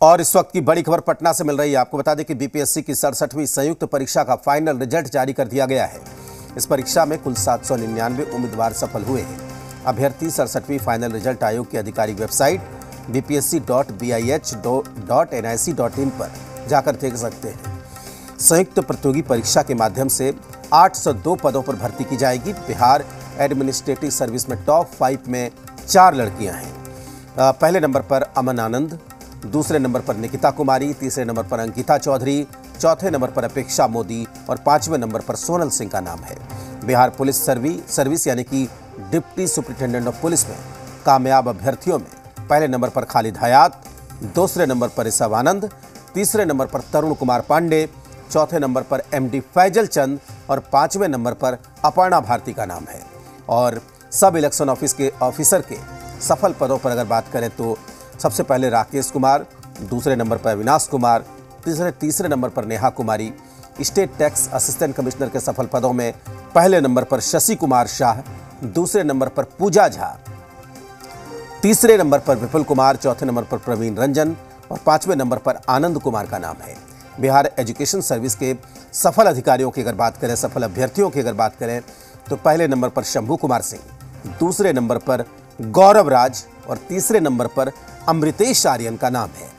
और इस वक्त की बड़ी खबर पटना से मिल रही है। आपको बता दें कि बीपीएससी की सड़सठवीं संयुक्त परीक्षा का फाइनल रिज़ल्ट जारी कर दिया गया है। इस परीक्षा में कुल सात सौ निन्यानवे उम्मीदवार सफल हुए हैं। अभ्यर्थी सड़सठवीं फाइनल रिज़ल्ट आयोग की आधिकारिक वेबसाइट bpsc.bih.nic.in पर जाकर देख सकते हैं। संयुक्त प्रतियोगी परीक्षा के माध्यम से 802 पदों पर भर्ती की जाएगी। बिहार एडमिनिस्ट्रेटिव सर्विस में टॉप फाइव में चार लड़कियाँ हैं। पहले नंबर पर अमन आनंद दूसरे नंबर पर निकिता कुमारी तीसरे नंबर पर अंकिता चौधरी चौथे नंबर पर अपेक्षा मोदी और पाँचवें नंबर पर सोनल सिंह का नाम है बिहार पुलिस सर्वी सर्विस यानी कि डिप्टी सुपरिटेंडेंट ऑफ़ पुलिस में कामयाब अभ्यर्थियों में पहले नंबर पर खालिद हयात दूसरे नंबर पर ऋषभ आनंद तीसरे नंबर पर तरुण कुमार पांडे चौथे नंबर पर एमडी फैजल चंद और पाँचवें नंबर पर अपर्णा भारती का नाम है और सब इलेक्शन ऑफ़िस के ऑफिसर के सफल पदों पर अगर बात करें तो सबसे पहले राकेश कुमार, दूसरे नंबर पर अविनाश कुमार, तीसरे तीसरे नंबर पर Neha Kumari. State tax assistant commissioner के सफल पदों में पहले नंबर पर शशि कुमार शाह, दूसरे नंबर पर पूजा झा, तीसरे नंबर पर विपुल कुमार, चौथे नंबर पर प्रवीण रंजन और पाँचवें नंबर पर आनंद कुमार का नाम है। बिहार एजुकेशन सर्विस के सफल अधिकारियों की अगर बात करें, सफल अभ्यर्थियों की अगर बात करें तो पहले नंबर पर शंभू कुमार सिंह, दूसरे नंबर पर गौरव राज और तीसरे नंबर पर अमृतेश आर्यन का नाम है।